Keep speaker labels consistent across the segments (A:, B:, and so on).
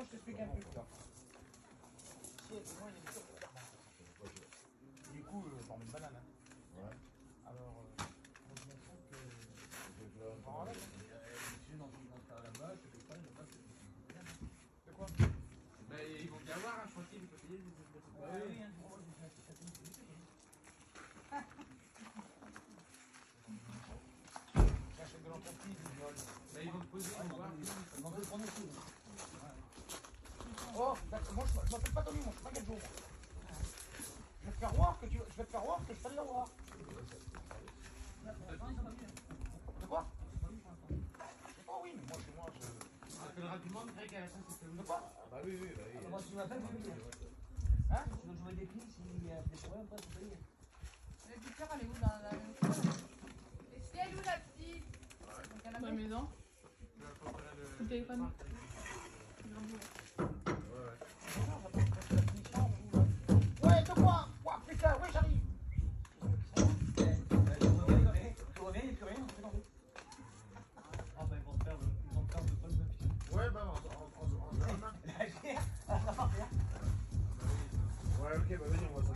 A: je t'explique un mal. Du coup, euh, t'en mets une banane. Hein.
B: Ouais.
A: Alors, euh, je fous que.
B: Je
C: dans ton contrat là-bas, tu peux pas, là-bas, c'est
A: de quoi?
C: Bah, ils vont bien voir, hein, je crois qu'ils vont payer.
A: Bah oui, hein. Peu. J'achète de l'entreprise, ils volent.
C: Bah, ils vont te poser, ils vont voir.
A: Ils vont te prendre aussi. D'accord, moi je m'appelle pas Tommy, moi je suis pas quel jour. Je vais te faire voir que tu je vais te faire voir que je peux le voir. De quoi Oh oui, mais moi chez moi je.
C: On appellera du monde, Greg, à la fin, c'était
A: De quoi
B: Ah bah oui, oui, bah oui.
D: Moi, tu m'appelles.
A: Hein
D: Tu veux jouer des clics s'il y a des problèmes, après, c'est payé.
E: La petite elle est où dans la Et si elle est où la petite
F: Dans la maison. Le téléphone.
B: Ok, bah vas-y, on va s'en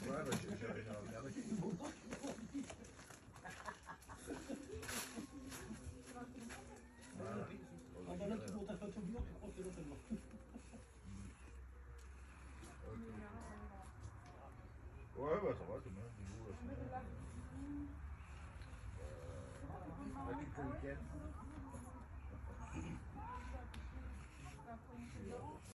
B: Ouais, bah j'ai regardé.
D: On un tu crois que c'est l'autre,
B: Ouais, bah ça va, c'est bien. Du coup, là, c'est- Euh, là, tu peux le week-end.